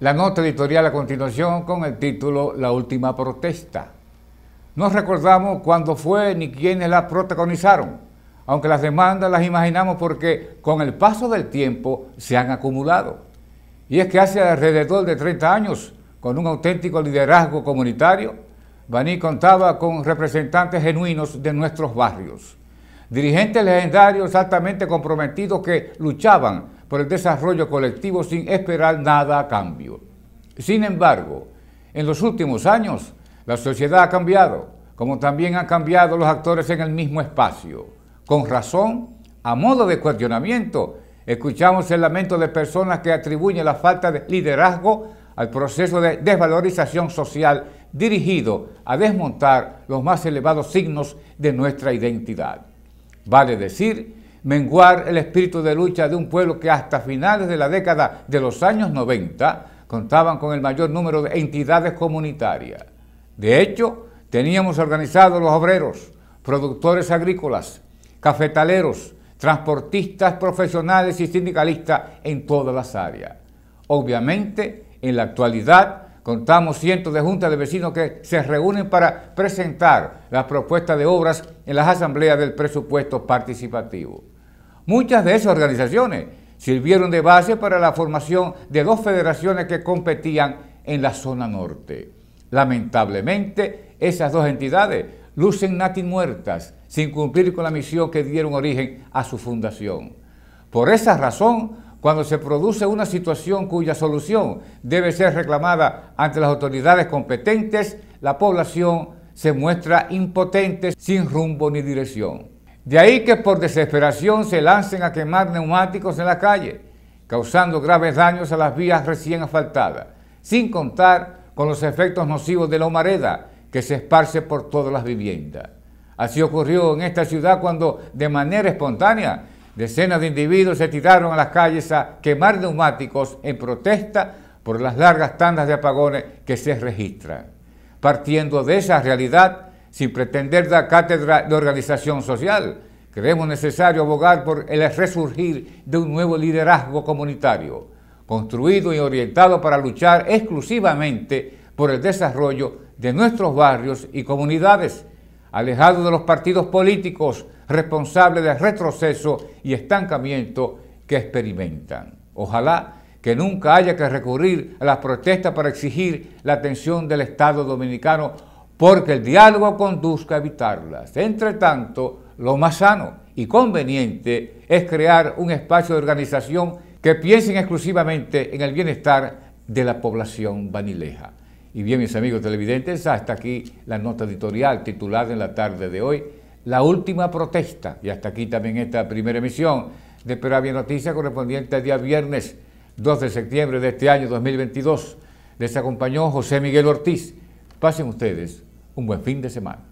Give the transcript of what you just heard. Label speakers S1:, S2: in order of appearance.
S1: La nota editorial a continuación con el título La última protesta. No recordamos cuándo fue ni quiénes la protagonizaron, aunque las demandas las imaginamos porque con el paso del tiempo se han acumulado. Y es que hace alrededor de 30 años, con un auténtico liderazgo comunitario, Baní contaba con representantes genuinos de nuestros barrios, dirigentes legendarios altamente comprometidos que luchaban por el desarrollo colectivo sin esperar nada a cambio. Sin embargo, en los últimos años, la sociedad ha cambiado, como también han cambiado los actores en el mismo espacio. Con razón, a modo de cuestionamiento, escuchamos el lamento de personas que atribuyen la falta de liderazgo al proceso de desvalorización social dirigido a desmontar los más elevados signos de nuestra identidad. Vale decir menguar el espíritu de lucha de un pueblo que hasta finales de la década de los años 90 contaban con el mayor número de entidades comunitarias. De hecho, teníamos organizados los obreros, productores agrícolas, cafetaleros, transportistas profesionales y sindicalistas en todas las áreas. Obviamente, en la actualidad, Contamos cientos de juntas de vecinos que se reúnen para presentar las propuestas de obras en las asambleas del presupuesto participativo. Muchas de esas organizaciones sirvieron de base para la formación de dos federaciones que competían en la zona norte. Lamentablemente, esas dos entidades lucen nati muertas sin cumplir con la misión que dieron origen a su fundación. Por esa razón, cuando se produce una situación cuya solución debe ser reclamada ante las autoridades competentes, la población se muestra impotente, sin rumbo ni dirección. De ahí que por desesperación se lancen a quemar neumáticos en la calle, causando graves daños a las vías recién asfaltadas, sin contar con los efectos nocivos de la humareda que se esparce por todas las viviendas. Así ocurrió en esta ciudad cuando, de manera espontánea, Decenas de individuos se tiraron a las calles a quemar neumáticos en protesta por las largas tandas de apagones que se registran. Partiendo de esa realidad, sin pretender dar cátedra de organización social, creemos necesario abogar por el resurgir de un nuevo liderazgo comunitario, construido y orientado para luchar exclusivamente por el desarrollo de nuestros barrios y comunidades, alejado de los partidos políticos responsables del retroceso y estancamiento que experimentan. Ojalá que nunca haya que recurrir a las protestas para exigir la atención del Estado dominicano, porque el diálogo conduzca a evitarlas. Entre tanto, lo más sano y conveniente es crear un espacio de organización que piensen exclusivamente en el bienestar de la población vanileja. Y bien, mis amigos televidentes, hasta aquí la nota editorial titulada en la tarde de hoy, La última protesta. Y hasta aquí también esta primera emisión de Peravia Noticias correspondiente al día viernes 2 de septiembre de este año 2022. Les acompañó José Miguel Ortiz. Pasen ustedes un buen fin de semana.